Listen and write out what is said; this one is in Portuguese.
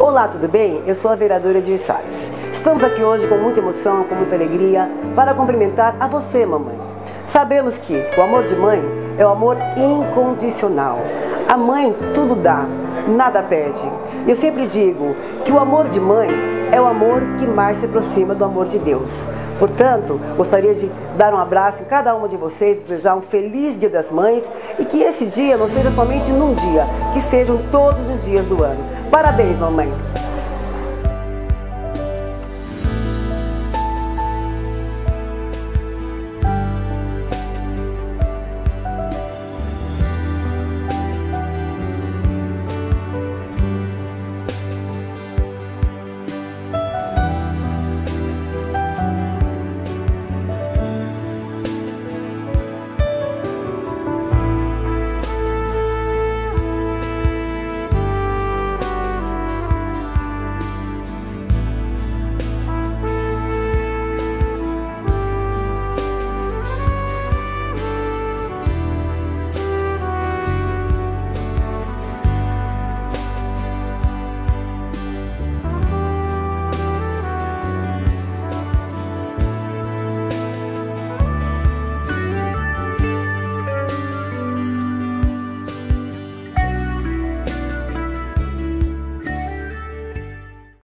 Olá, tudo bem? Eu sou a vereadora Edir Salles. Estamos aqui hoje com muita emoção, com muita alegria, para cumprimentar a você, mamãe. Sabemos que o amor de mãe é o amor incondicional. A mãe tudo dá, nada pede. Eu sempre digo que o amor de mãe é o amor que mais se aproxima do amor de Deus. Portanto, gostaria de dar um abraço em cada uma de vocês, desejar um feliz Dia das Mães e que esse dia não seja somente num dia, que sejam todos os dias do ano. Parabéns, mamãe!